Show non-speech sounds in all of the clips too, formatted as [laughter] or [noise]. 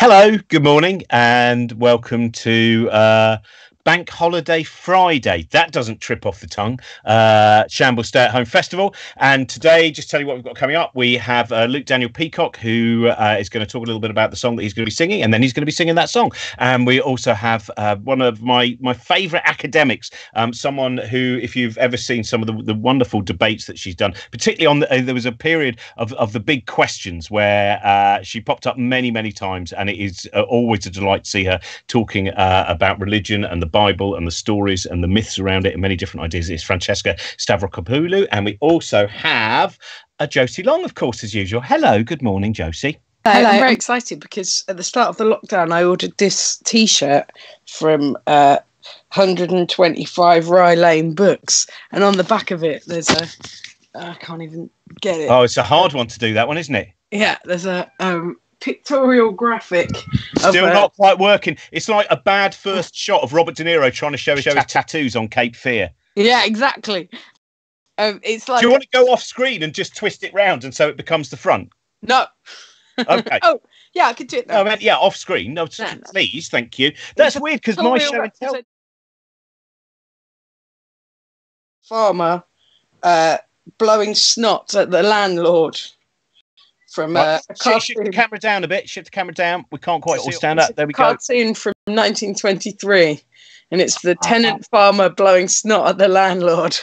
Hello, good morning, and welcome to uh, Bank Holiday Friday. That doesn't trip off the tongue. Uh, Shambles Stay at Home Festival. And today, just tell you what we've got coming up. We have uh, Luke Daniel Peacock, who uh, is going to talk a little bit about the song that he's going to be singing, and then he's going to be singing that song. And we also have uh, one of my my favourite academics, um, someone who, if you've ever seen some of the, the wonderful debates that she's done, particularly on the, uh, there was a period of, of the big questions where uh, she popped up many, many times, and it is always a delight to see her talking about religion and the Bible and the stories and the myths around it and many different ideas. It's Francesca Stavrakopoulou. And we also have a Josie Long, of course, as usual. Hello, good morning, Josie. Hello. I'm very excited because at the start of the lockdown, I ordered this t shirt from uh, 125 Rye Lane Books. And on the back of it, there's a. I can't even get it. Oh, it's a hard one to do, that one, isn't it? Yeah, there's a um, pictorial graphic. Still of, not quite working. It's like a bad first shot of Robert De Niro trying to show his, tattoos on Cape Fear. Yeah, exactly. Um, it's like. Do you want to go off screen and just twist it round and so it becomes the front? No. Okay. [laughs] oh, yeah, I could do it. No, I mean, yeah, off screen. No, no, no. please, thank you. That's it's weird because my show and tell. Farmer uh, blowing snot at the landlord from uh, shift, shift, the camera down a bit. Shift the camera down. We can't quite all stand up. There we cartoon go. Cartoon from 1923, and it's the tenant farmer blowing snot at the landlord.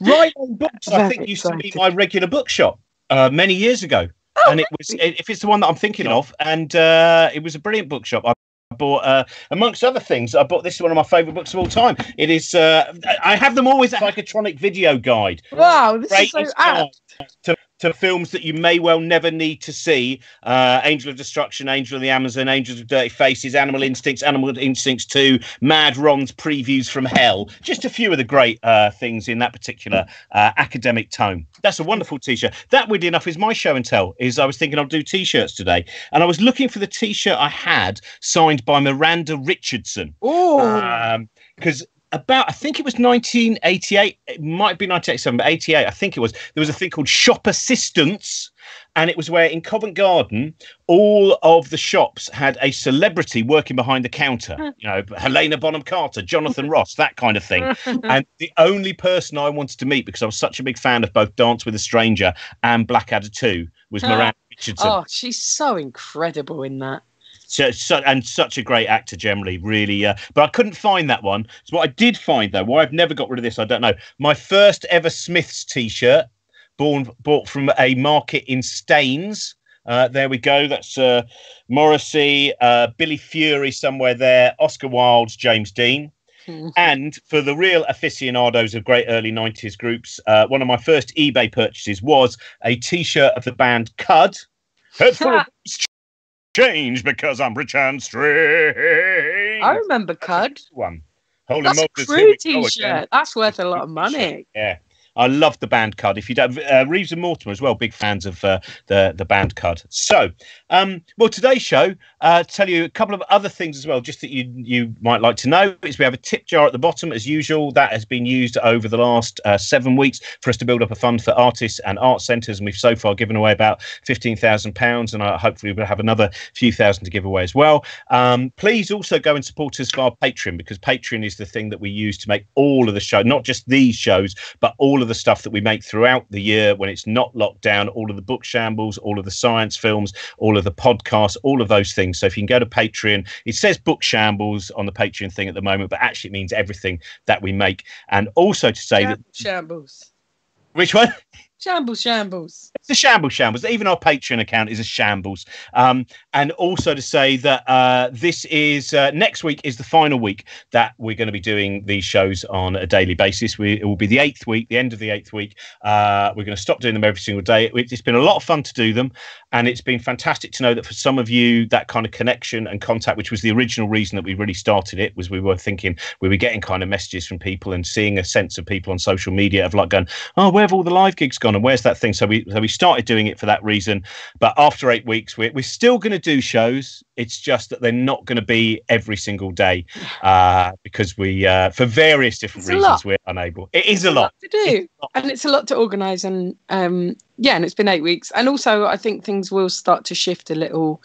Right on books. I think used to be my regular bookshop uh, many years ago, oh, and it was if it's the one that I'm thinking of, and uh, it was a brilliant bookshop. I bought, uh, amongst other things, I bought this is one of my favourite books of all time. It is. Uh, I have them always as psychotronic video guide. Wow, this Great is so apt. To to films that you may well never need to see uh, Angel of Destruction, Angel of the Amazon, Angels with Dirty Faces, Animal Instincts, Animal Instincts 2, Mad Ron's Prevues from Hell. Just a few of the great uh, things in that particular uh, academic tone. That's a wonderful t shirt. That, weirdly enough, is my show and tell. Is I was thinking I'll do t shirts today, and I was looking for the t shirt I had signed by Miranda Richardson. Oh. Because um, about I think it was 1988. It might be 1987, but 88. I think it was. There was a thing called Shop Assistants, and it was where in Covent Garden all of the shops had a celebrity working behind the counter. You know, Helena Bonham Carter, Jonathan Ross, that kind of thing. [laughs] and the only person I wanted to meet because I was such a big fan of both Dance with a Stranger and Blackadder 2 was Miranda Richardson. Oh, she's so incredible in that so, so, and such a great actor generally, really. Uh, but I couldn't find that one. So what I did find though, why I've never got rid of this, I don't know. My first ever Smiths T-shirt, born bought from a market in Staines. Uh, there we go. That's uh, Morrissey, uh, Billy Fury somewhere there, Oscar Wilde, James Dean. and for the real aficionados of great early 90s groups, uh, one of my first eBay purchases was a t shirt of the band Cud. [laughs] change because I'm rich and strange. I remember Cud. One. Holy That's a crew t-shirt. That's worth a lot of money. Yeah. I love the band Cud. If you don't, uh, Reeves and Mortimer as well, big fans of uh, the the band Cud. So, um, well, today's show, uh, tell you a couple of other things as well, just that you you might like to know. Is we have a tip jar at the bottom as usual. That has been used over the last uh, seven weeks for us to build up a fund for artists and art centres, and we've so far given away about fifteen thousand pounds, and I, hopefully we'll have another few thousand to give away as well. Um, please also go and support us via Patreon because Patreon is the thing that we use to make all of the show, not just these shows, but all of the stuff that we make throughout the year when it's not locked down, all of the book shambles, all of the science films, all of the podcasts, all of those things. So if you can go to Patreon, it says book shambles on the Patreon thing at the moment, but actually it means everything that we make. And also to say that shambles. Which one? Shambles, shambles. It's a shambles, shambles. Even our Patreon account is a shambles. Um, and also to say that uh, this is uh, next week is the final week that we're going to be doing these shows on a daily basis. We, it will be the eighth week, the end of the eighth week. Uh, we're going to stop doing them every single day. It, it's been a lot of fun to do them, and it's been fantastic to know that for some of you, that kind of connection and contact, which was the original reason that we really started it, was we were thinking we were getting kind of messages from people and seeing a sense of people on social media of like going, oh, where have all the live gigs gone? Gone and where's that thing? So we so we started doing it for that reason. But after eight weeks, we're we're still going to do shows. It's just that they're not going to be every single day [sighs] uh, because we uh, for various different It's reasons we're unable. It is a lot. to do, and it's a lot to organise, and um, yeah, and it's been eight weeks, and also I think things will start to shift a little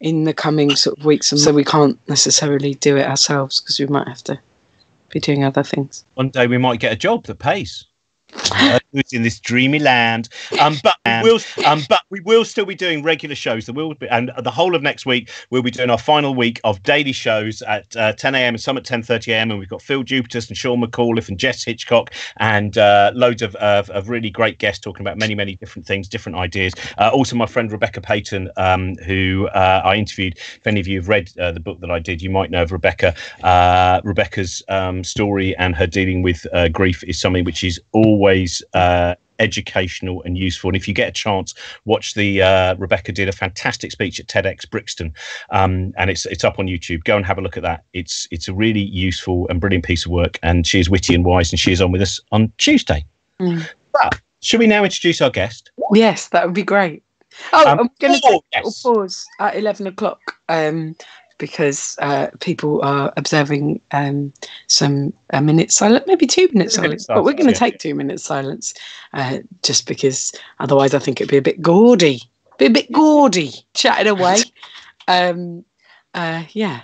in the coming sort of weeks, and so we can't necessarily do it ourselves because we might have to be doing other things. One day we might get a job that pays. Uh, in this dreamy land, um, but we will, um, but we will still be doing regular shows. There will be, and the whole of next week we'll be doing our final week of daily shows at uh, 10 a.m. and some at 10:30 a.m. And we've got Phil Jupitus and Sean McAuliffe and Jess Hitchcock and uh, loads of, of of really great guests talking about many many different things, different ideas. Uh, also, my friend Rebecca Peyton, um, who uh, I interviewed. If any of you have read uh, the book that I did, you might know of Rebecca. Uh, Rebecca's um, story and her dealing with uh, grief is something which is always uh, educational and useful. And if you get a chance, watch the uh, Rebecca did a fantastic speech at TEDx Brixton, um, and it's it's up on YouTube. Go and have a look at that. It's it's a really useful and brilliant piece of work, and she is witty and wise, and she is on with us on Tuesday. Mm. But should we now introduce our guest? Yes, that would be great. Oh, Um, I'm going to oh, yes. pause at eleven o'clock um, because uh, people are observing um, some a minute silence, maybe two minutes Two minutes silence. But we're going to yeah. take two minutes silence uh, just because otherwise I think it'd be a bit gaudy, be a bit gaudy chatting away. [laughs] um, uh, yeah.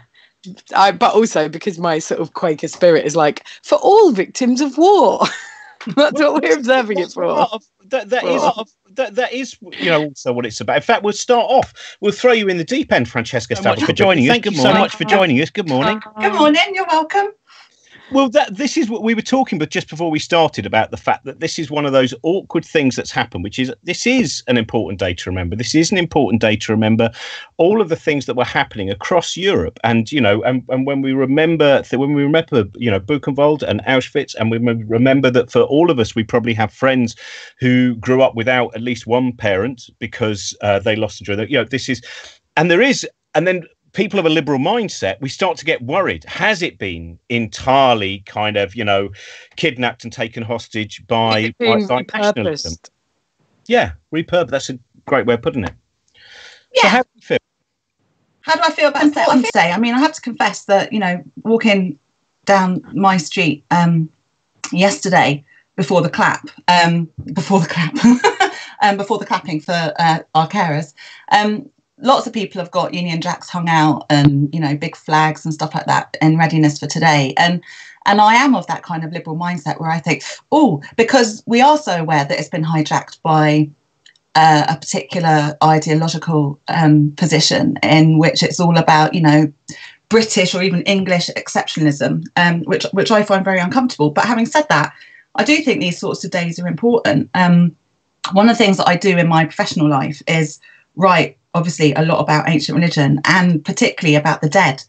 I, but also because my sort of Quaker spirit is like for all victims of war. [laughs] That's what we're observing it for. Of- that, that is For. of- that, that is you know also what it's about. In fact, we'll start off. We'll throw you in the deep end, Francesca. so much for joining us. Thank you so much for joining us. Good morning. Good morning. You're welcome. Well, that this is what we were talking about just before we started about the fact that this is one of those awkward things that's happened, which is this is an important day to remember. This is an important day to remember all of the things that were happening across Europe, and you know, and, and when we remember when we remember, you know, Buchenwald and Auschwitz, and we remember that for all of us, we probably have friends who grew up without at least one parent because uh, they lost during the, you know, this is, and there is, and then people of a liberal mindset, we start to get worried. Has it been entirely kind of, you know, kidnapped and taken hostage by, It's by, been by nationalism? Yeah, repurpose. That's a great way of putting it. So Yeah. how do you feel? How do I feel about important today? I mean, I have to confess that you know, walking down my street um, yesterday before the clap, um, before the clap, [laughs] um, before the clapping for uh, our carers, um, lots of people have got Union Jacks hung out and you know big flags and stuff like that in readiness for today. And and I am of that kind of liberal mindset where I think, oh, because we are so aware that it's been hijacked by uh, a particular ideological um, position in which it's all about, you know, British or even English exceptionalism, um, which which I find very uncomfortable. But having said that, I do think these sorts of days are important. Um, one of the things that I do in my professional life is write, obviously, a lot about ancient religion and particularly about the dead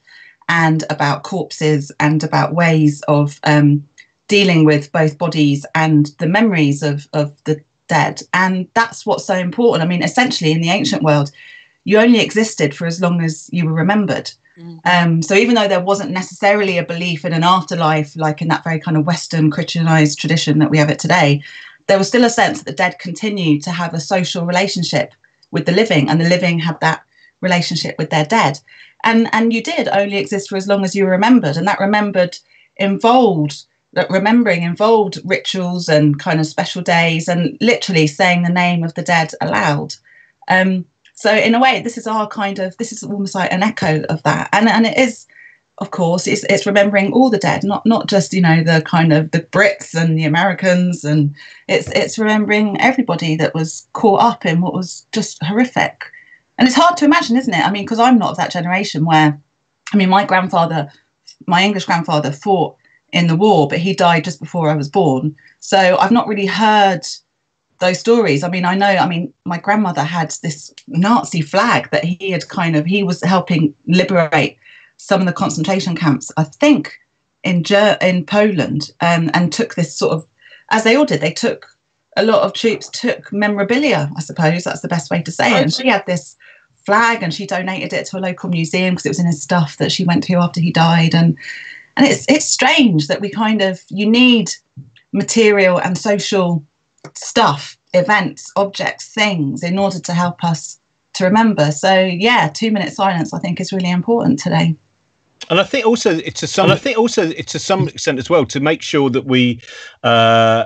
and about corpses and about ways of um, dealing with both bodies and the memories of, of the dead. And that's what's so important. I mean, essentially, in the ancient world, you only existed for as long as you were remembered. Mm. Um, so even though there wasn't necessarily a belief in an afterlife, like in that very kind of Western Christianized tradition that we have it today, there was still a sense that the dead continued to have a social relationship with the living, and the living had that relationship with their dead. And and you did only exist for as long as you remembered, and that remembered involved that remembering involved rituals and kind of special days, and literally saying the name of the dead aloud. Um, so in a way, this is our kind of this is almost like an echo of that, and and it is, of course, it's it's remembering all the dead, not not just you know the kind of the Brits and the Americans, and it's it's remembering everybody that was caught up in what was just horrific, and it's hard to imagine, isn't it? I mean, because I'm not of that generation where, I mean, my grandfather, my English grandfather, fought in the war, but he died just before I was born, so I've not really heard those stories. I mean, I know, I mean, my grandmother had this Nazi flag that he had kind of, he was helping liberate some of the concentration camps, I think in Ger- in Poland, um, and took this sort of, as they all did, they took, a lot of troops took memorabilia, I suppose that's the best way to say it. And she had this flag and she donated it to a local museum because it was in his stuff that she went to after he died. And, and it's, it's strange that we kind of, you need material and social stuff, events, objects, things in order to help us to remember. So yeah, two minute silence I think is really important today. And I think also it's to some. I think also it's to some extent as well to make sure that we uh,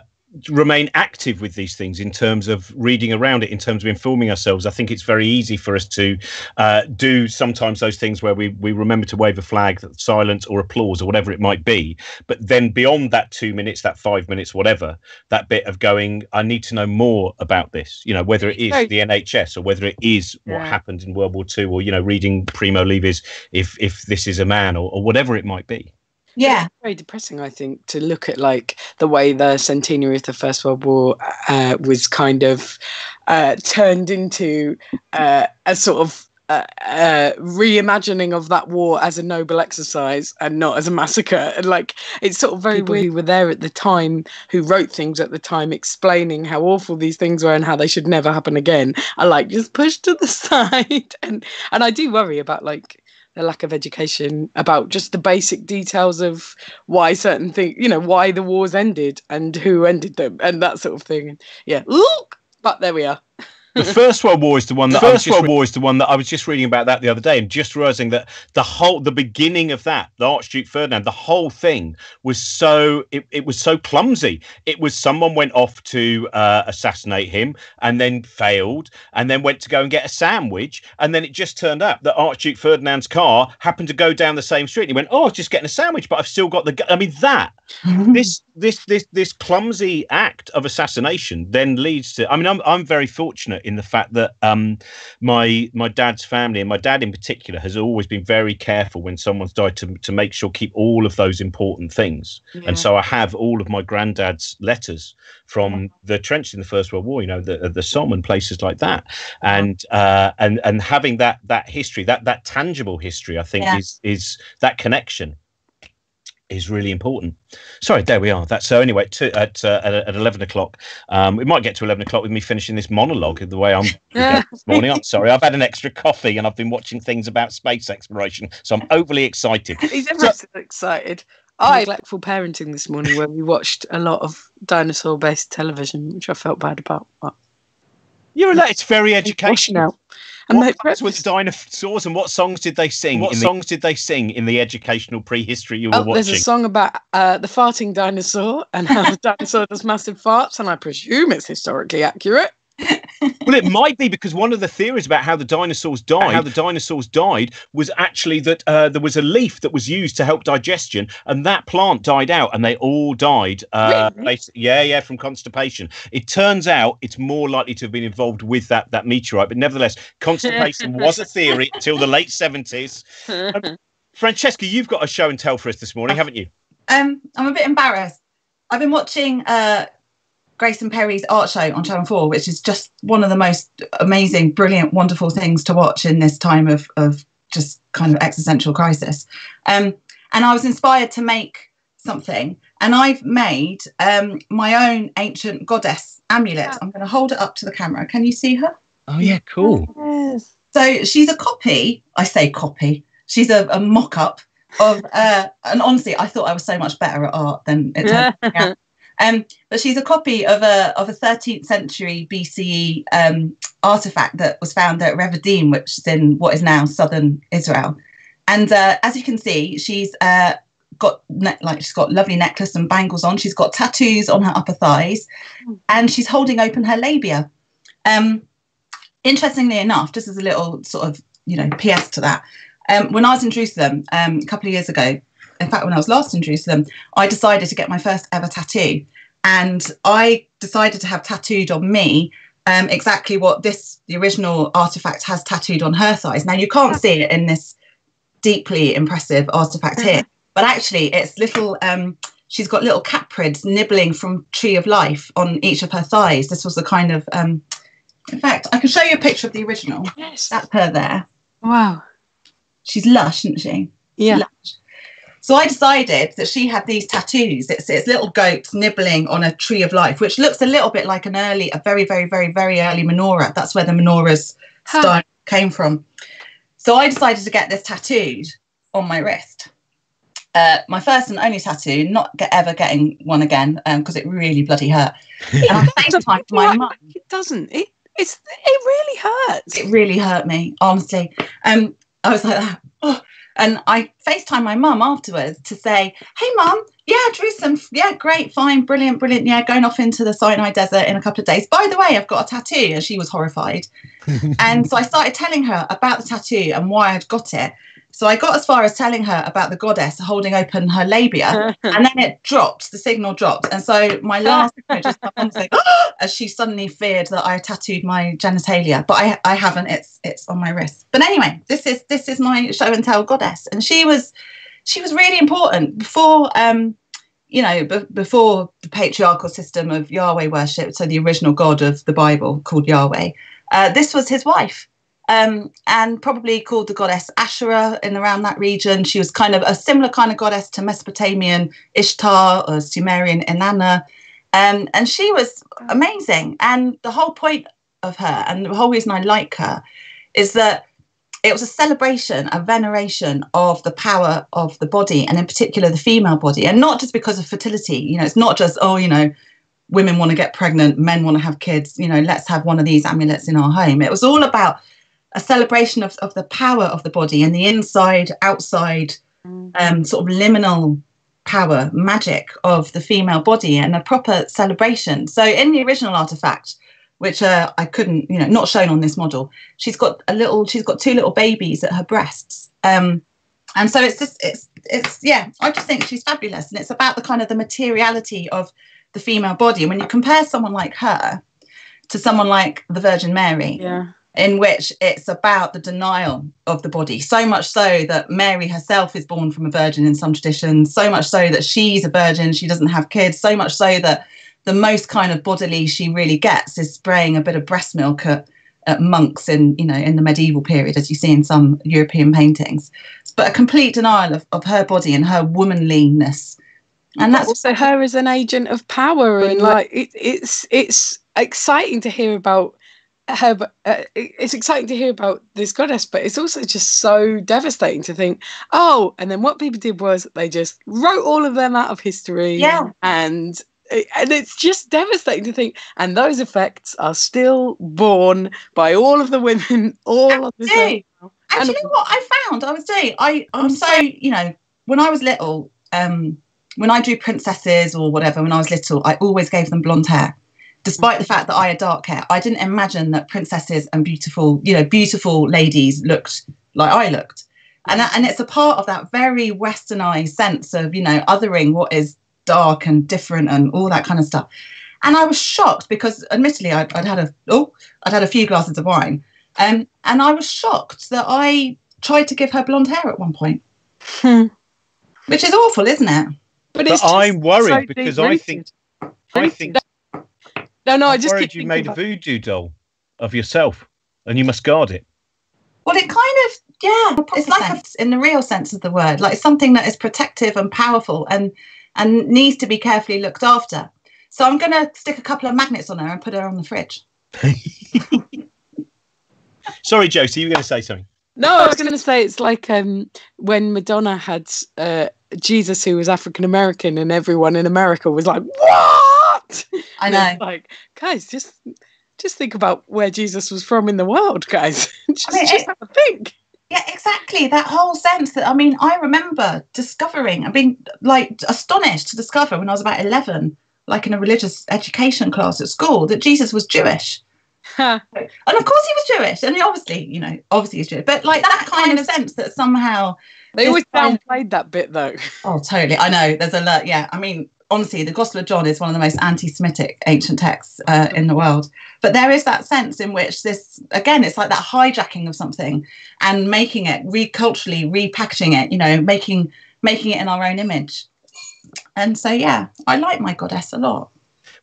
remain active with these things in terms of reading around it in terms of informing ourselves i think it's very easy for us to uh, do sometimes those things where we, we remember to wave a flag silence or applause or whatever it might be. But then beyond that two minutes that five minutes whatever that bit of going i need to know more about this you know whether it is the nhs or whether it is yeah. what happened in world war ii or you know reading primo levi's if if this is a man or, or whatever it might be yeah it's very depressing i think to look at like the way the centenary of the first world war uh, was kind of uh, turned into uh, a sort of uh, uh, reimagining of that war as a noble exercise and not as a massacre. And like, it's sort of very People weird who were there at the time, who wrote things at the time, explaining how awful these things were and how they should never happen again, are like just pushed to the [laughs] side. And and I do worry about like lack of education about just the basic details of why certain things, you know, why the wars ended and who ended them and that sort of thing. Yeah, look, but there we are [laughs] the First World War is the one that the First World War is the one that I was just reading about that the other day, and just realizing that the whole the beginning of that, the Archduke Ferdinand, the whole thing was so it, it was so clumsy. It was someone went off to uh, assassinate him and then failed, and then went to go and get a sandwich, and then it just turned up that Archduke Ferdinand's car happened to go down the same street. And he went, "Oh, I was just getting a sandwich, but I've still got the." I mean that this this this this clumsy act of assassination then leads to. I mean, I'm I'm very fortunate in the fact that um, my my dad's family and my dad in particular has always been very careful when someone's died to to make sure keep all of those important things. Yeah. And so I have all of my granddad's letters from the trenches in the First World War. You know, the the Somme and places like that, and uh, and and having that that history, that that tangible history, I think yeah. is is that connection is really important. Sorry, there we are. That's so. Anyway, to, at uh, at, at eleven o'clock, um, we might get to eleven o'clock with me finishing this monologue the way I'm [laughs] this morning. I'm sorry, I've had an extra coffee and I've been watching things about space exploration, so I'm overly excited. [laughs] He's ever so, excited. I neglectful parenting this morning where we watched a lot of dinosaur-based television, which I felt bad about. But you're right. It's very educational. And what was with dinosaurs and what songs did they sing? What songs the, did they sing in the educational prehistory you were oh, watching? There's a song about uh, the farting dinosaur and how the [laughs] dinosaur does massive farts, and I presume it's historically accurate [laughs] well, it might be because one of the theories about how the dinosaurs died, how the dinosaurs died, was actually that uh, there was a leaf that was used to help digestion, and that plant died out, and they all died. Uh, really? Yeah, yeah, from constipation. It turns out it's more likely to have been involved with that that meteorite, but nevertheless, constipation was a theory until the late seventies. Um, Francesca, you've got a show and tell for us this morning, haven't you? Um, I'm a bit embarrassed. I've been watching uh, Grayson Perry's art show on Channel 4, which is just one of the most amazing, brilliant, wonderful things to watch in this time of, of just kind of existential crisis. Um, and I was inspired to make something, and I've made um, my own ancient goddess amulet. I'm going to hold it up to the camera. Can you see her? Oh, yeah, cool. Yes. So she's a copy, I say copy, she's a, a mock up of, uh, and honestly, I thought I was so much better at art than it turned out. [laughs] Um, but she's a copy of a of a 13th century BCE um, artifact that was found at Revadim, which is in what is now southern Israel. And uh, as you can see, she's uh, got ne- like she's got lovely necklace and bangles on. She's got tattoos on her upper thighs, and she's holding open her labia. Um, interestingly enough, just as a little sort of you know PS to that, um, when I was in Jerusalem um, a couple of years ago, in fact, when I was last in Jerusalem, I decided to get my first ever tattoo. And I decided to have tattooed on me um, exactly what this, the original artifact, has tattooed on her thighs. Now, you can't see it in this deeply impressive artifact here, mm-hmm. but actually, it's little. Um, she's got little caprids nibbling from Tree of Life on each of her thighs. This was the kind of. Um, in fact, I can show you a picture of the original. Yes. That's her there. Wow. She's lush, isn't she? Yeah. Lush. So I decided that she had these tattoos. It's, it's little goats nibbling on a tree of life, which looks a little bit like an early, a very, very, very, very early menorah. That's where the menorah's huh. style came from. So I decided to get this tattooed on my wrist. uh, my first and only tattoo, not get, ever getting one again because um, it really bloody hurt. And I FaceTimed my mum. It doesn't. It it's it really hurts. It really hurt me, honestly. Um, I was like. Oh. And I FaceTime my mum afterwards to say, "Hey, mum, yeah, I drew some. Yeah, great, fine, brilliant, brilliant. Yeah, going off into the Sinai Desert in a couple of days. By the way, I've got a tattoo." And she was horrified. [laughs] and so I started telling her about the tattoo and why I'd got it. So I got as far as telling her about the goddess holding open her labia, [laughs] and then it dropped. The signal dropped, and so my [laughs] last just happened to say, oh, [gasps] as she suddenly feared that I tattooed my genitalia, but I I haven't. It's it's on my wrist. But anyway, this is this is my show and tell goddess, and she was she was really important before. Um, you know, b- before the patriarchal system of Yahweh worship, so the original God of the Bible called Yahweh, uh, this was his wife um, and probably called the goddess Asherah in around that region. She was kind of a similar kind of goddess to Mesopotamian Ishtar or Sumerian Inanna. Um, and she was amazing. And the whole point of her, and the whole reason I like her, is that it was a celebration, a veneration of the power of the body, and in particular the female body. And not just because of fertility. You know, it's not just, oh, you know, women want to get pregnant, men want to have kids, you know, let's have one of these amulets in our home. It was all about a celebration of, of the power of the body and the inside outside mm. um, sort of liminal power magic of the female body and a proper celebration. So in the original artifact which uh, i couldn't you know not shown on this model she's got a little she's got two little babies at her breasts. Um, and so it's just it's it's yeah i just think she's fabulous and it's about the kind of the materiality of the female body. And when you compare someone like her to someone like the virgin mary yeah in which it's about the denial of the body. So much so that Mary herself is born from a virgin in some traditions, so much so that she's a virgin, she doesn't have kids, so much so that the most kind of bodily she really gets is spraying a bit of breast milk at, at monks in, you know, in the medieval period, as you see in some European paintings. But a complete denial of, of her body and her womanliness. And that's also her as an agent of power and like it, it's it's exciting to hear about her, uh, it's exciting to hear about this goddess, but it's also just so devastating to think, oh, and then what people did was they just wrote all of them out of history. Yeah. And and it's just devastating to think, and those effects are still borne by all of the women, [laughs] all of the time. And, you know what I found? I was doing. I I'm so you know when I was little, um, when I drew princesses or whatever when I was little, I always gave them blonde hair despite the fact that I had dark hair, I didn't imagine that princesses and beautiful, you know, beautiful ladies looked like I looked. And that, and it's a part of that very westernized sense of, you know, othering what is dark and different and all that kind of stuff. And I was shocked because admittedly I'd, I'd had a oh, I'd had a few glasses of wine. Um, and I was shocked that I tried to give her blonde hair at one point. Hmm. Which is awful, isn't it? But, but I'm worried so because I think I think no, no, I'm I just worried you made about... a voodoo doll of yourself, and you must guard it. Well, it kind of yeah, it's like a, in the real sense of the word, like something that is protective and powerful and and needs to be carefully looked after. So I'm going to stick a couple of magnets on her and put her on the fridge. [laughs] Sorry, Josie, you were going to say something. No, I was going to say it's like um, when Madonna had uh, Jesus, who was African American, and everyone in America was like, "What?" [laughs] I know. Like, guys, just just think about where Jesus was from in the world, guys. [laughs] just, I mean, just have a think. Yeah, exactly. That whole sense that I mean, I remember discovering, I've been like astonished to discover when I was about eleven, like in a religious education class at school, that Jesus was Jewish. and of course he was Jewish, and he obviously, you know, obviously he's Jewish, but like that kind of sense that somehow they always downplayed that bit though. Oh, totally. I know. There's a lot. Yeah, I mean, honestly, the Gospel of John is one of the most anti-Semitic ancient texts uh, in the world. But there is that sense in which this, again, it's like that hijacking of something and making it reculturally, repackaging it. You know, making making it in our own image. And so, yeah, I like my goddess a lot.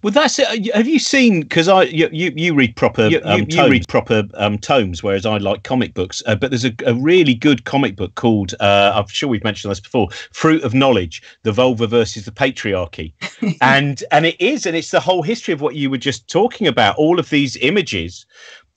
Well, that's it. Have you seen? Because I you, you, you read proper you, um, you, read proper um, tomes, whereas I like comic books. Uh, but there's a, a, really good comic book called uh, I'm sure we've mentioned this before, "Fruit of Knowledge: The Vulva versus the Patriarchy," [laughs] and and it is, and it's the whole history of what you were just talking about. All of these images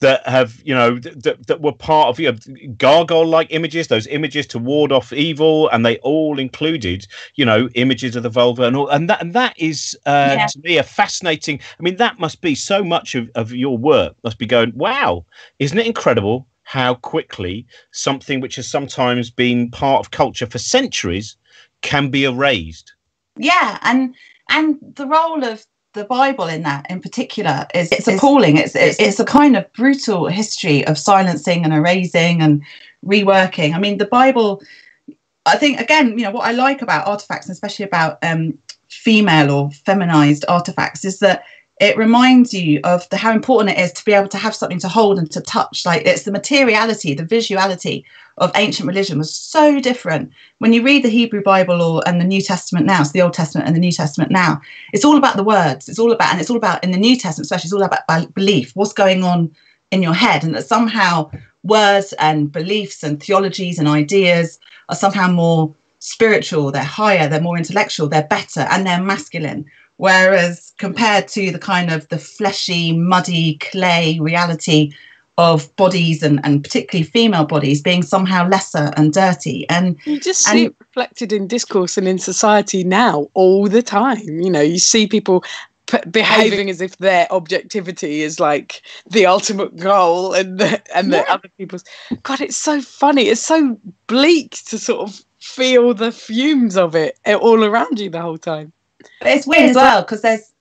that have you know that, that were part of you know, gargoyle like images those images to ward off evil and they all included you know images of the vulva and all and that and that is uh, yeah. to me a fascinating i mean that must be so much of, of your work must be going wow isn't it incredible how quickly something which has sometimes been part of culture for centuries can be erased yeah and and the role of the Bible in that in particular is it's appalling. It's, it's it's a kind of brutal history of silencing and erasing and reworking. I mean, the Bible. I think again, you know, what I like about artifacts, and especially about um, female or feminized artifacts, is that it reminds you of the how important it is to be able to have something to hold and to touch. Like it's the materiality, the visuality of ancient religion was so different. When you read the Hebrew Bible or and the New Testament now, so the Old Testament and the New Testament now, it's all about the words. It's all about and it's all about in the New Testament, especially, it's all about belief. What's going on in your head, and that somehow words and beliefs and theologies and ideas are somehow more spiritual. They're higher. They're more intellectual. They're better, and they're masculine. Whereas compared to the kind of the fleshy, muddy, clay reality of bodies and, and particularly female bodies being somehow lesser and dirty. And you just see and, it reflected in discourse and in society now all the time. You know, you see people p- behaving as if their objectivity is like the ultimate goal and the, and yeah. the other people's god it's so funny it's so bleak to sort of feel the fumes of it all around you the whole time but it's weird as well because there's,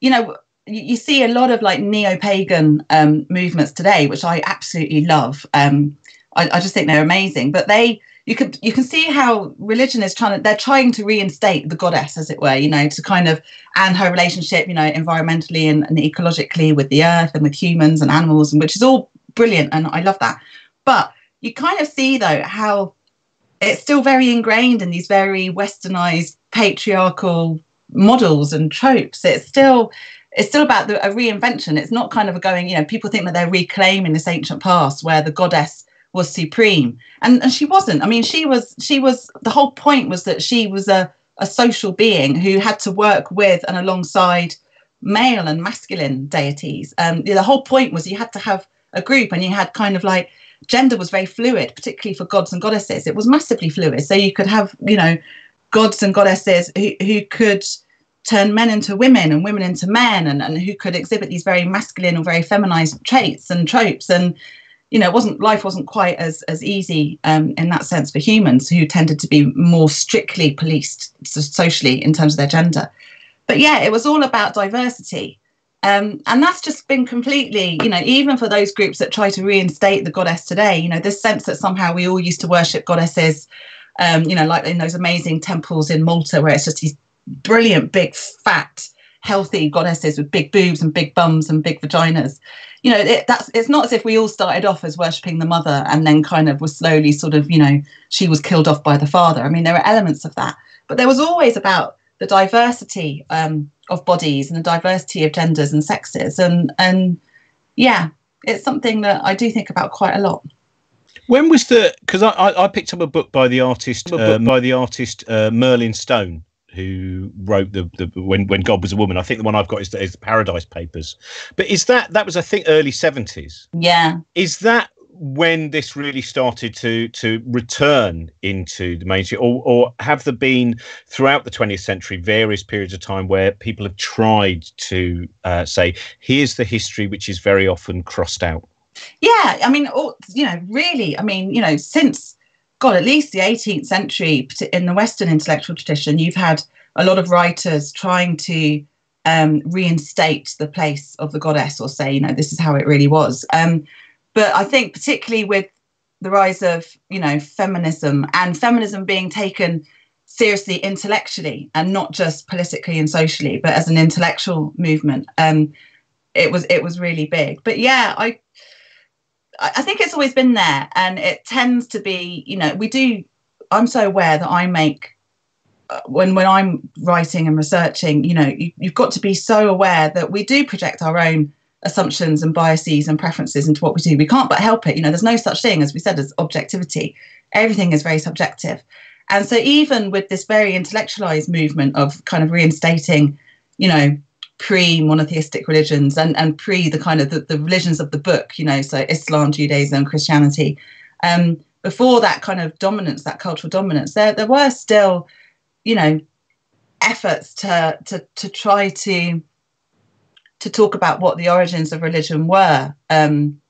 you know, you, you, see a lot of like neo-pagan um, movements today, which I absolutely love. Um, I, I just think they're amazing. But they, you can you can see how religion is trying to they're trying to reinstate the goddess, as it were, you know, to kind of and her relationship, you know, environmentally and, and ecologically with the earth and with humans and animals, and which is all brilliant, and I love that. But you kind of see though how it's still very ingrained in these very westernized patriarchal models and tropes. It's still it's still about the, a reinvention. It's not kind of a going, you know, people think that they're reclaiming this ancient past where the goddess was supreme. And and she wasn't. I mean, she was she was the whole point was that she was a, a social being who had to work with and alongside male and masculine deities. Um, the whole point was you had to have a group and you had kind of like gender was very fluid, particularly for gods and goddesses. It was massively fluid. So you could have, you know, gods and goddesses who, who could turn men into women and women into men and, and who could exhibit these very masculine or very feminized traits and tropes. And you know it wasn't life wasn't quite as as easy um, in that sense for humans who tended to be more strictly policed socially in terms of their gender. But yeah it was all about diversity. Um, and that's just been completely you know even for those groups that try to reinstate the goddess today you know this sense that somehow we all used to worship goddesses um, you know, like in those amazing temples in Malta where it's just these brilliant, big, fat, healthy goddesses with big boobs and big bums and big vaginas. You know, it, that's it's not as if we all started off as worshipping the mother and then kind of was slowly sort of, you know, she was killed off by the father. I mean, there are elements of that, but there was always about the diversity um, of bodies and the diversity of genders and sexes, and and yeah, it's something that I do think about quite a lot. When was the? Because I, I picked up a book by the artist uh, by the artist uh, Merlin Stone, who wrote the, the when when God was a woman. I think the one I've got is the, is the Paradise Papers. But is that that was I think early seventies? Yeah. Is that when this really started to to return into the mainstream, or, or have there been throughout the 20th century various periods of time where people have tried to uh, say, here's the history which is very often crossed out? Yeah, I mean, you know, really, I mean, you know, since God, at least the 18th century in the Western intellectual tradition, you've had a lot of writers trying to um, reinstate the place of the goddess or say, you know, this is how it really was. Um, but I think particularly with the rise of, you know, feminism and feminism being taken seriously intellectually and not just politically and socially, but as an intellectual movement, um, it was it was really big. But yeah, I I think it's always been there, and it tends to be, you know, we do. I'm so aware that I make uh, when when I'm writing and researching, you know, you, you've got to be so aware that we do project our own assumptions and biases and preferences into what we do. We can't but help it. You know, there's no such thing as we said as objectivity. Everything is very subjective. And so even with this very intellectualized movement of kind of reinstating, you know, pre-monotheistic religions and, and pre the kind of the, the religions of the book, you know, so Islam, Judaism, Christianity. Um, before that kind of dominance, that cultural dominance, there there were still, you know, efforts to to to try to to talk about what the origins of religion were um,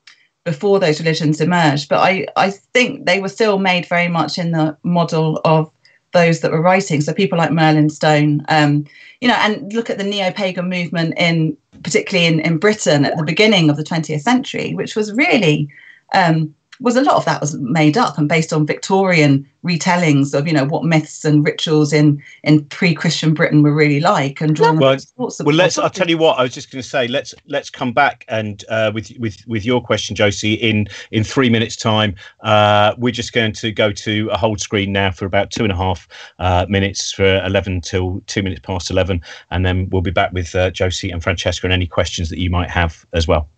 before those religions emerged. But I, I think they were still made very much in the model of those that were writing. So people like Merlin Stone, um, you know, and look at the neo-pagan movement in particularly in, in Britain at the beginning of the 20th century, which was really um, was a lot of that was made up and based on Victorian retellings of you know what myths and rituals in in pre-Christian Britain were really like and drawn well, well let's I'll tell you what I was just going to say let's let's come back and uh, with with with your question Josie in in three minutes time uh, we're just going to go to a hold screen now for about two and a half uh, minutes for 11 till two minutes past 11 and then we'll be back with uh, Josie and Francesca and any questions that you might have as well.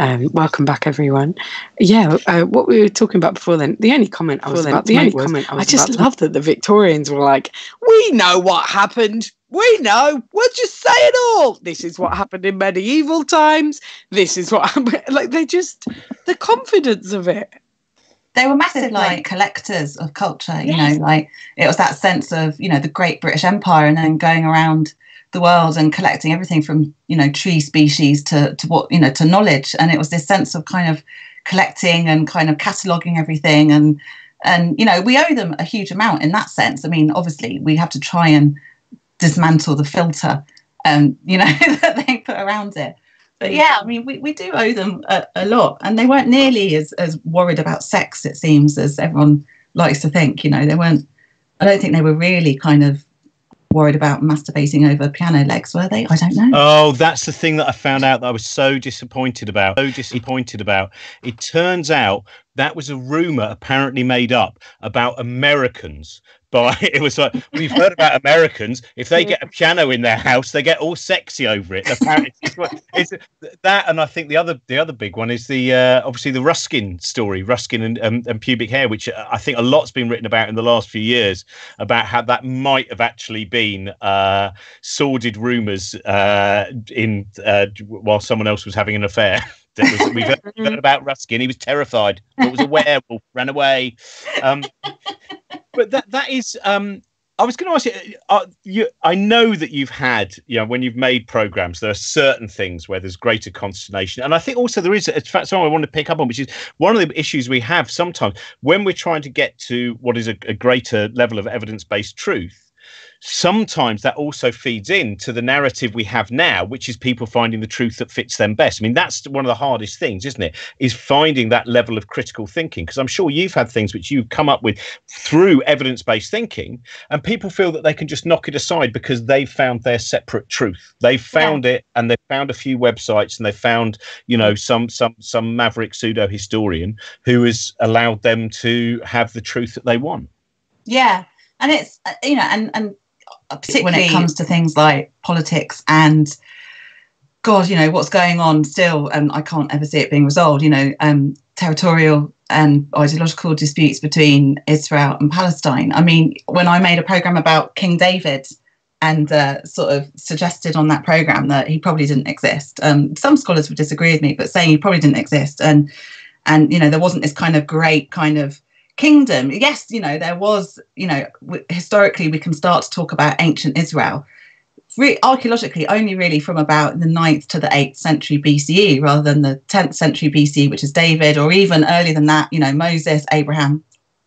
Um, welcome back, everyone. Yeah, uh, what we were talking about before then. The only comment I was about the only was, comment I, I just love that the Victorians were like, "We know what happened. We know. We'll just say it all. This is what happened in medieval times. This is what [laughs] happened." Like they just the confidence of it. They were massive, like collectors of culture. You yes. know, like it was that sense of you know the Great British Empire, and then going around the world and collecting everything from you know tree species to to what you know to knowledge. And it was this sense of kind of collecting and kind of cataloging everything. And and you know we owe them a huge amount in that sense. I mean obviously we have to try and dismantle the filter um you know [laughs] that they put around it. But yeah i mean we, we do owe them a, a lot. And they weren't nearly as as worried about sex it seems as everyone likes to think you know. They weren't i don't think they were really kind of worried about masturbating over piano legs, were they? I don't know. Oh, that's the thing that I found out that I was so disappointed about. So disappointed about. It turns out that was a rumor apparently made up about Americans by [laughs] it was like we've heard about Americans. If they get a piano in their house, they get all sexy over it. Apparently, it's, it's that, and I think the other the other big one is the uh, obviously the Ruskin story, Ruskin and, um, and pubic hair, which I think a lot's been written about in the last few years about how that might have actually been uh, sordid rumours uh, in uh, while someone else was having an affair. [laughs] Was, we've, heard, we've, heard, about Ruskin. He was terrified. It was a werewolf. [laughs] ran away. Um, but that that is. Um, I was going to ask you, uh, you. I know that you've had, you know, when you've made programs, there are certain things where there's greater consternation, and I think also there is. In fact, something I want to pick up on, which is one of the issues we have sometimes when we're trying to get to what is a, a greater level of evidence-based truth sometimes that also feeds into the narrative we have now, which is people finding the truth that fits them best. I mean, that's one of the hardest things, isn't it? Is finding that level of critical thinking. Because I'm sure you've had things which you've come up with through evidence based thinking, and people feel that they can just knock it aside because they've found their separate truth. They've found yeah. it and they've found a few websites and they've found, you know, some some some maverick pseudo historian who has allowed them to have the truth that they want. Yeah. And it's uh, you know, and and particularly when it comes to things like politics and God, you know what's going on still, and I can't ever see it being resolved. You know, um, territorial and ideological disputes between Israel and Palestine. I mean, when I made a program about King David and uh, sort of suggested on that program that he probably didn't exist, um, some scholars would disagree with me, but saying he probably didn't exist, and and you know there wasn't this kind of great kind of kingdom. Yes you know there was you know historically we can start to talk about ancient israel. Re- archaeologically only really from about the 9th to the 8th century bce rather than the 10th century bc which is david or even earlier than that you know moses abraham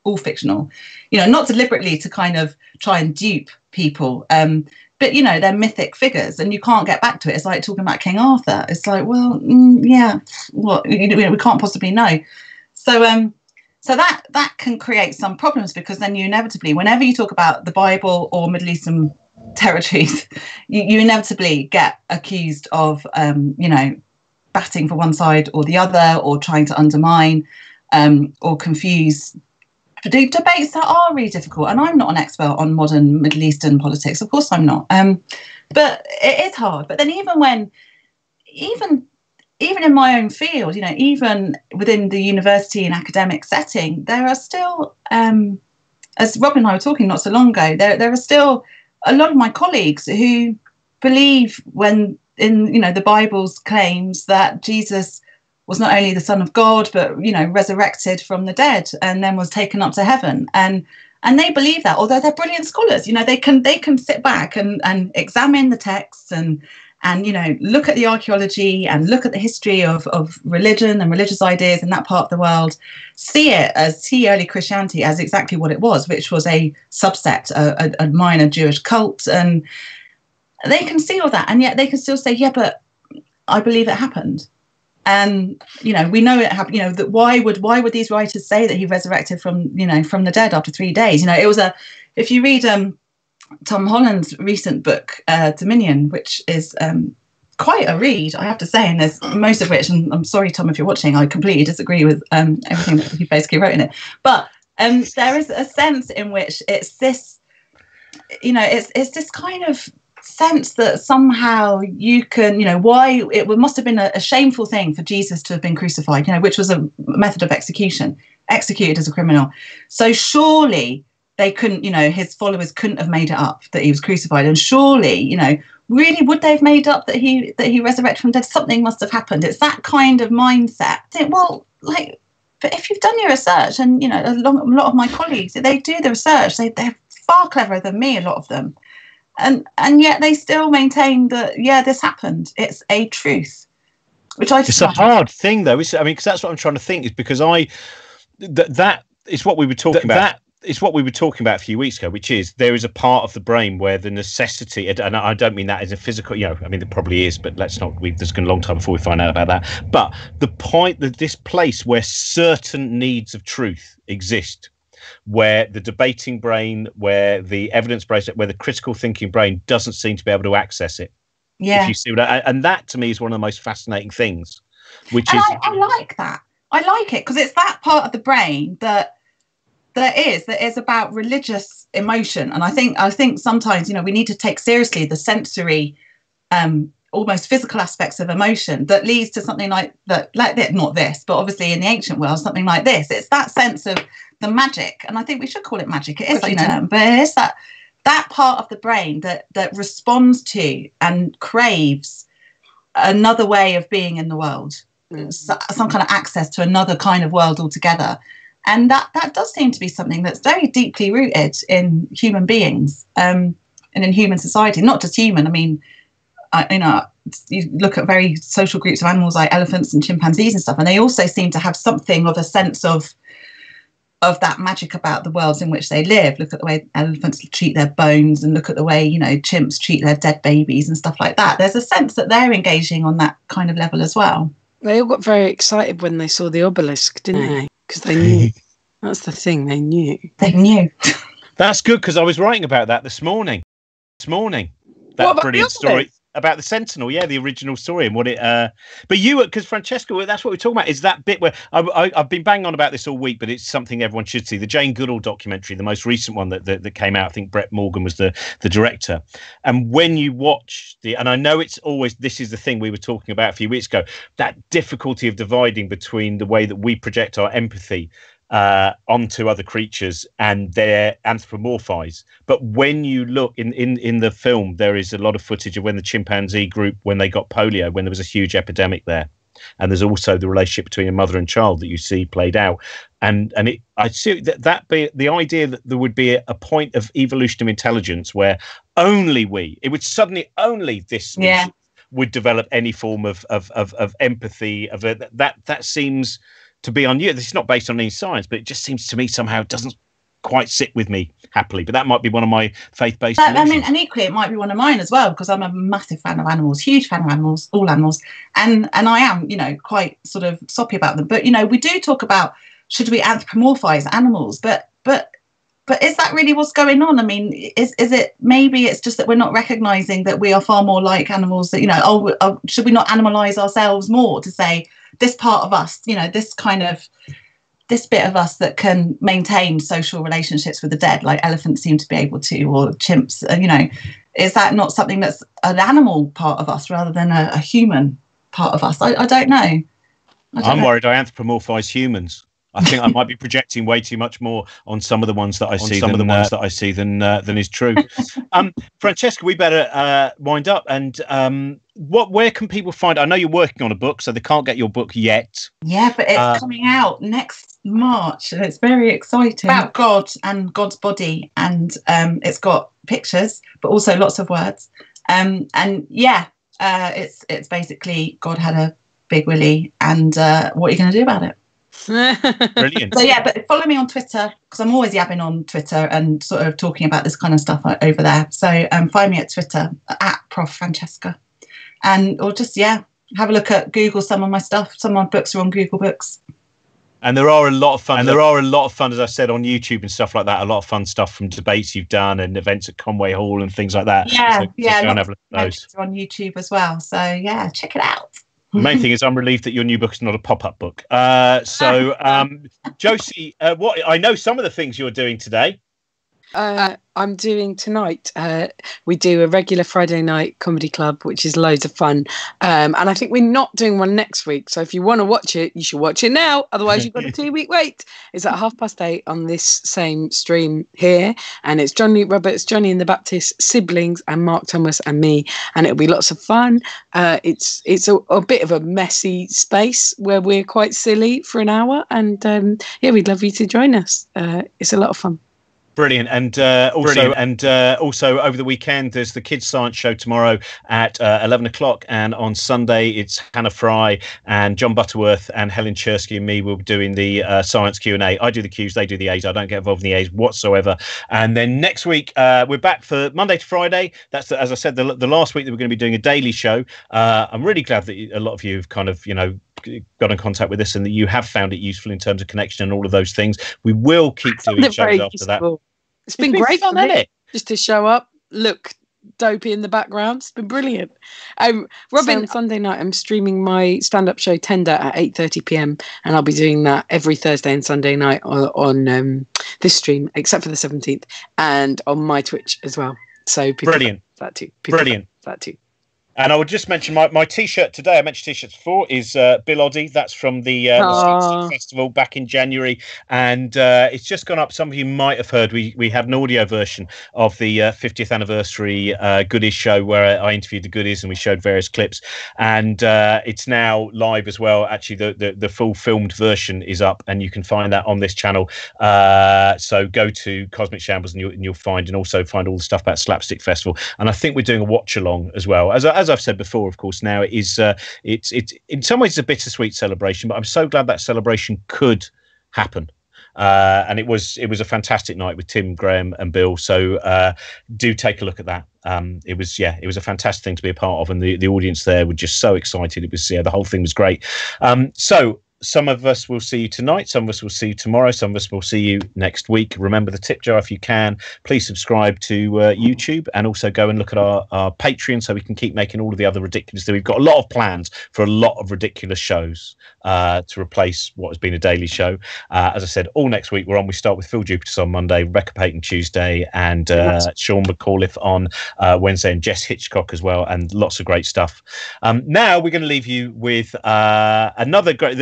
all fictional. You know not deliberately to kind of try and dupe people um, but you know they're mythic figures and you can't get back to it. It's like talking about king arthur. It's like well mm, yeah what well, we can't possibly know. So um so that that can create some problems because then you inevitably whenever you talk about the bible or middle eastern territories [laughs] you, you inevitably get accused of um, you know batting for one side or the other or trying to undermine um, or confuse. Debates that are really difficult and i'm not an expert on modern middle eastern politics of course i'm not um, but it is hard. But then even when even even in my own field, you know, even within the university and academic setting, there are still, um, as Robin and I were talking not so long ago, there there are still a lot of my colleagues who believe when in you know the Bible's claims that Jesus was not only the Son of God, but you know, resurrected from the dead and then was taken up to heaven. And and they believe that, although they're brilliant scholars, you know, they can they can sit back and, and examine the texts and and you know look at the archaeology and look at the history of, of religion and religious ideas in that part of the world. See it as see early christianity as exactly what it was which was a subset a, a, minor jewish cult. And they can see all that and yet they can still say yeah but i believe it happened. And you know we know it happened you know that why would why would these writers say that he resurrected from you know from the dead after three days? You know it was a if you read um Tom Holland's recent book, uh, Dominion, which is um, quite a read, I have to say. And there's most of which, and I'm sorry, Tom, if you're watching, I completely disagree with um, everything that he basically wrote in it. But um, there is a sense in which it's this, you know, it's it's this kind of sense that somehow you can, you know, why it must have been a, a shameful thing for Jesus to have been crucified, you know, which was a method of execution, executed as a criminal. So surely they couldn't, you know, his followers couldn't have made it up that he was crucified. And surely, you know, really would they have made up that he that he resurrected from dead? Something must have happened. It's that kind of mindset. Well, like, but if you've done your research, and you know, a, long, a lot of my colleagues, they do the research. They they're far cleverer than me. A lot of them, and and yet they still maintain that yeah, this happened. It's a truth. Which I it's a hard thing though. Is I mean, because that's what I'm trying to think. Is because I that that is what we were talking about. That it's what we were talking about a few weeks ago, which is there is a part of the brain where the necessity, and I don't mean that as a physical, you know, I mean, there probably is, but let's not, we, there's going to be a long time before we find out about that. But the point that this place where certain needs of truth exist, where the debating brain, where the evidence brain, where the critical thinking brain doesn't seem to be able to access it. Yeah. If you see what I, and that to me is one of the most fascinating things, which and is. I, I like that. I like it because it's that part of the brain that there is there is about religious emotion. And i think i think sometimes you know we need to take seriously the sensory um almost physical aspects of emotion that leads to something like that like that not this but obviously in the ancient world something like this. It's that sense of the magic. And i think we should call it magic. It is you know but it is that that part of the brain that that responds to and craves another way of being in the world. Mm. some kind of access to another kind of world altogether and that that does seem to be something that's very deeply rooted in human beings um, and in human society not just human. I mean I, you know you look at very social groups of animals like elephants and chimpanzees and stuff and they also seem to have something of a sense of of that magic about the worlds in which they live. Look at the way elephants treat their bones and look at the way you know chimps treat their dead babies and stuff like that. There's a sense that they're engaging on that kind of level as well. They all got very excited when they saw the obelisk didn't they because they knew. [laughs] That's the thing. They knew. They knew. That's good because I was writing about that this morning. This morning, that brilliant story about the Sentinel. Yeah, the original story and what it. uh But you, because Francesca, that's what we're talking about. Is that bit where I, have been banging on about this all week, but it's something everyone should see. The Jane Goodall documentary, the most recent one that, that, that came out. I think Brett Morgen was the the director. And when you watch the, and I know it's always this is the thing we were talking about a few weeks ago. That difficulty of dividing between the way that we project our empathy uh, onto other creatures and they're anthropomorphized. But when you look in, in, in the film, there is a lot of footage of when the chimpanzee group, when they got polio, when there was a huge epidemic there. And there's also the relationship between a mother and child that you see played out. And and it, I see that that be the idea that there would be a, a point of evolution of intelligence where only we, it would suddenly only this yeah. would develop any form of of of, of empathy. Of a, that that seems to be on you. This is not based on any science, but it just seems to me somehow doesn't quite sit with me happily. But that might be one of my faith-based. I mean, and equally, it might be one of mine as well because I'm a massive fan of animals, huge fan of animals, all animals, and and I am, you know, quite sort of soppy about them. But you know, we do talk about should we anthropomorphize animals, but but but is that really what's going on? I mean, is is it maybe it's just that we're not recognizing that we are far more like animals? That you know, oh, oh should we not animalize ourselves more to say this part of us, you know, this kind of this bit of us that can maintain social relationships with the dead, like elephants seem to be able to, or chimps, uh, you know, is that not something that's an animal part of us rather than a, a human part of us? I, I don't know. I am worried I anthropomorphize humans. I think I might be projecting way too much more on some of the ones that I see. Some than, of the ones uh, that I see than uh, than is true. [laughs] um, Francesca, we better uh, wind up. And um, what? Where can people find? I know you're working on a book, so they can't get your book yet. Yeah, but it's uh, coming out next March, and it's very exciting. About God and God's body, and um, it's got pictures, but also lots of words. Um, and yeah, uh, it's it's basically God had a big willy, and uh, what are you going to do about it? Brilliant. So yeah, but follow me on Twitter because I'm always yabbing on Twitter and sort of talking about this kind of stuff over there. So um, find me at Twitter at Prof Francesca, and or just yeah, have a look at Google some of my stuff. Some of my books are on Google Books. And there are a lot of fun. And there are a lot of fun, as I said, on YouTube and stuff like that. A lot of fun stuff from debates you've done and events at Conway Hall and things like that. Yeah, so, yeah. So have those. on YouTube as well. So yeah, check it out. The main thing is, I'm relieved that your new book is not a pop-up book. Uh, so, [laughs] um, Josie, uh, what I know some of the things you're doing today. Uh, I'm doing tonight. Uh, we do a regular Friday night comedy club, which is loads of fun. Um, and I think we're not doing one next week. So if you want to watch it, you should watch it now. Otherwise, you've got a two week [laughs] wait. It's at half past eight on this same stream here. And it's John Luke Roberts, Johnny and the Baptist siblings, and Mark Thomas and me. And it'll be lots of fun. Uh, it's it's a, a, bit of a messy space where we're quite silly for an hour. And um, yeah, we'd love you to join us. Uh, it's a lot of fun. Brilliant, and uh, also Brilliant. and uh, also over the weekend there's the kids science show tomorrow at uh, eleven o'clock, and on Sunday it's Hannah Fry and Jon Butterworth and Helen Czerski and me will be doing the uh, science Q and A. I do the Qs, they do the A's. I don't get involved in the A's whatsoever. And then next week uh, we're back for Monday to Friday. That's the, as I said the, the last week that we're going to be doing a daily show. Uh, I'm really glad that a lot of you have kind of you know got in contact with us and that you have found it useful in terms of connection and all of those things. We will keep doing shows after that. It's been, it's been great fun, me, it? just to show up, look dopey in the background. It's been brilliant. Um, Robin, so Sunday night, I'm streaming my stand-up show Tender at 8:30 p.m. and I'll be doing that every Thursday and Sunday night on, on um, this stream, except for the 17th, and on my Twitch as well. So brilliant. That too. Brilliant. That too. And I would just mention my, my t-shirt today. I mentioned t-shirts before is uh, Bill Oddie. That's from the, uh, the festival back in January, and uh, it's just gone up. Some of you might have heard we we had an audio version of the 50th uh, anniversary uh, Goodies show where I interviewed the Goodies and we showed various clips, and uh, it's now live as well. Actually, the, the, the full filmed version is up, and you can find that on this channel. so go to Cosmic Shambles and you'll, and you'll find, and also find all the stuff about Slapstick Festival. And I think we're doing a watch along as well as as as I've said before, of course, now it is uh, it's it's in some ways it's a bittersweet celebration, but I'm so glad that celebration could happen. Uh, and it was it was a fantastic night with Tim Graeme and Bill. So uh, do take a look at that. Um, it was yeah, it was a fantastic thing to be a part of, and the, the audience there were just so excited. It was yeah, the whole thing was great. Um, so some of us will see you tonight, some of us will see you tomorrow, some of us will see you next week. Remember the tip jar if you can. Please subscribe to uh, YouTube and also go and look at our, our Patreon so we can keep making all of the other ridiculous. We've got a lot of plans for a lot of ridiculous shows uh, to replace what has been a daily show. Uh, as I said, all next week we're on. We start with Phil Jupitus on Monday, Rebecca Peyton Tuesday, and uh, Sean McAuliffe on uh, Wednesday, and Jess Hitchcock as well, and lots of great stuff. Um, now we're going to leave you with uh, another great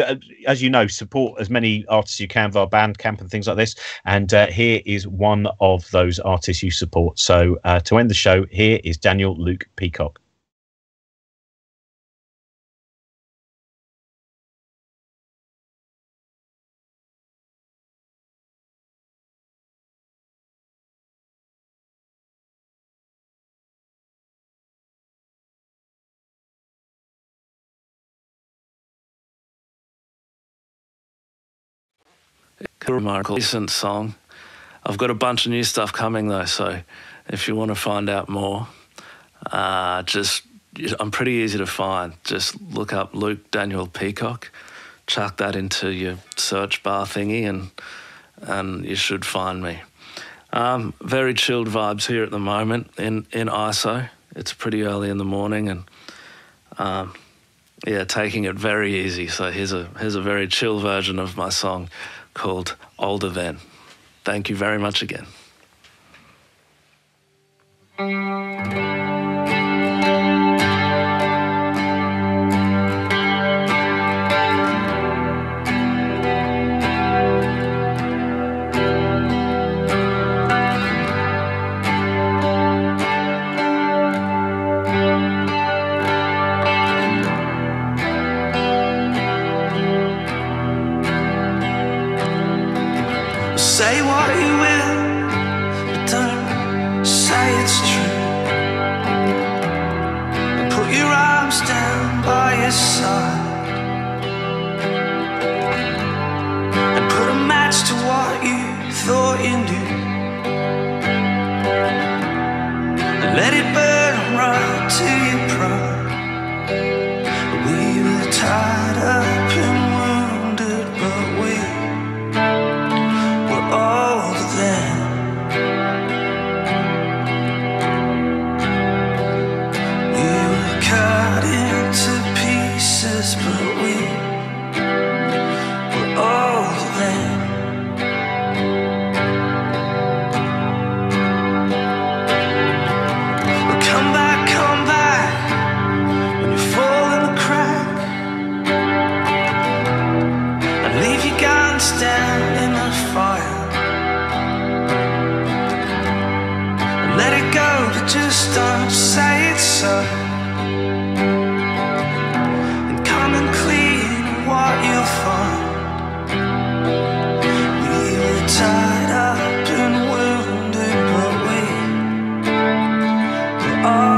as you know, support as many artists you can via Bandcamp and things like this. And uh, here is one of those artists you support. So uh, to end the show, here is Daniel Luke Peacock. Remarkable decent song. I've got a bunch of new stuff coming though, so if you want to find out more, uh, just I'm pretty easy to find. Just look up Luke Daniel Peacock, chuck that into your search bar thingy, and and you should find me. Um, very chilled vibes here at the moment in in ISO. It's pretty early in the morning, and um, yeah, taking it very easy. So here's a here's a very chill version of my song called Older Than. Thank you very much again. Oh.